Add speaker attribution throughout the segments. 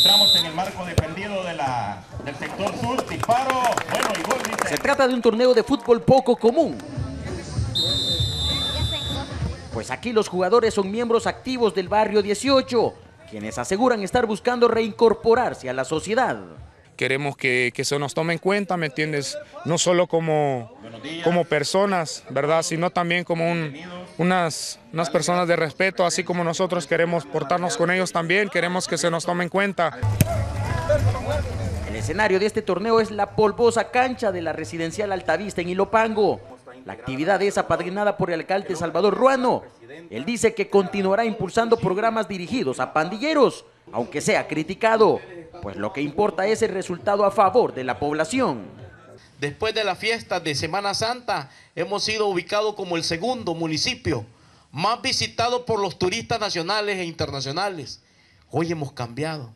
Speaker 1: encontramos en el marco defendido de la, del sector sur. Disparo, bueno, y gol, dice.
Speaker 2: Se trata de un torneo de fútbol poco común. Pues aquí los jugadores son miembros activos del barrio 18, quienes aseguran estar buscando reincorporarse a la sociedad.
Speaker 3: Queremos que, que se nos tome en cuenta, ¿me entiendes? No solo como, como personas, ¿verdad? Sino también como un, unas, unas personas de respeto, así como nosotros queremos portarnos con ellos también, queremos que se nos tome en cuenta.
Speaker 2: El escenario de este torneo es la polvosa cancha de la residencial Altavista en Ilopango. La actividad es apadrinada por el alcalde Salvador Ruano. Él dice que continuará impulsando programas dirigidos a pandilleros, aunque sea criticado, pues lo que importa es el resultado a favor de la población.
Speaker 4: Después de la fiesta de Semana Santa, hemos sido ubicados como el segundo municipio más visitado por los turistas nacionales e internacionales. Hoy hemos cambiado.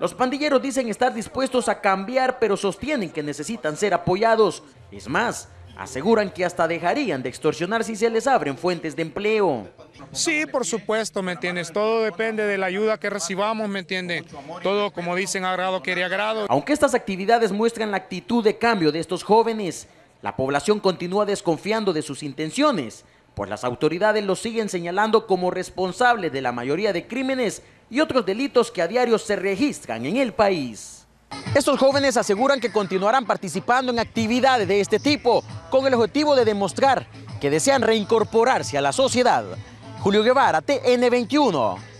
Speaker 2: Los pandilleros dicen estar dispuestos a cambiar, pero sostienen que necesitan ser apoyados. Es más, aseguran que hasta dejarían de extorsionar si se les abren fuentes de empleo.
Speaker 3: Sí, por supuesto, ¿me entiendes? Todo depende de la ayuda que recibamos, ¿me entiendes? Todo, como dicen, agrado quiere agrado.
Speaker 2: Aunque estas actividades muestran la actitud de cambio de estos jóvenes, la población continúa desconfiando de sus intenciones, pues las autoridades los siguen señalando como responsables de la mayoría de crímenes y otros delitos que a diario se registran en el país. Estos jóvenes aseguran que continuarán participando en actividades de este tipo con el objetivo de demostrar que desean reincorporarse a la sociedad. Julio Guevara, TN21.